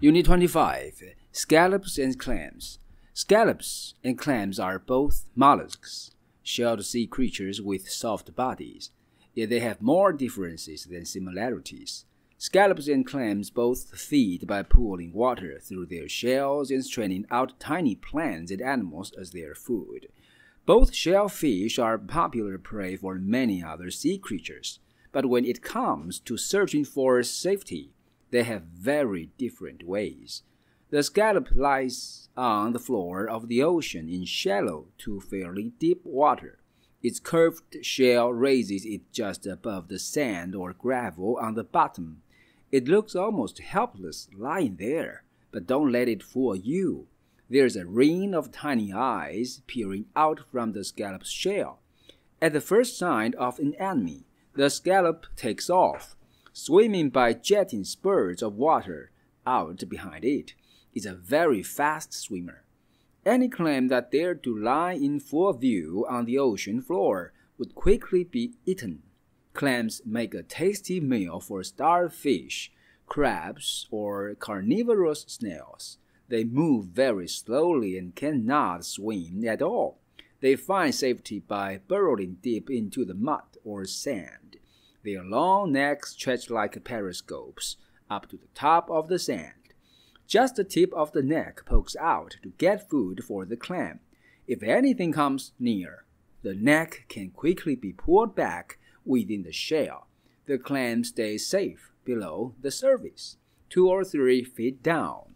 Unit 25 Scallops and Clams. Scallops and clams are both mollusks, shelled sea creatures with soft bodies, yet they have more differences than similarities. Scallops and clams both feed by pooling water through their shells and straining out tiny plants and animals as their food. Both shellfish are popular prey for many other sea creatures, but when it comes to searching for safety, they have very different ways. The scallop lies on the floor of the ocean in shallow to fairly deep water. Its curved shell raises it just above the sand or gravel on the bottom. It looks almost helpless lying there, but don't let it fool you. There's a ring of tiny eyes peering out from the scallop's shell. At the first sign of an enemy, the scallop takes off, swimming by jetting spurts of water out behind it is a very fast swimmer. Any clam that dared to lie in full view on the ocean floor would quickly be eaten. Clams make a tasty meal for starfish, crabs, or carnivorous snails. They move very slowly and cannot swim at all. They find safety by burrowing deep into the mud or sand. Their long necks stretch like periscopes up to the top of the sand. Just the tip of the neck pokes out to get food for the clam. If anything comes near, the neck can quickly be pulled back within the shell. The clam stays safe below the surface, two or three feet down.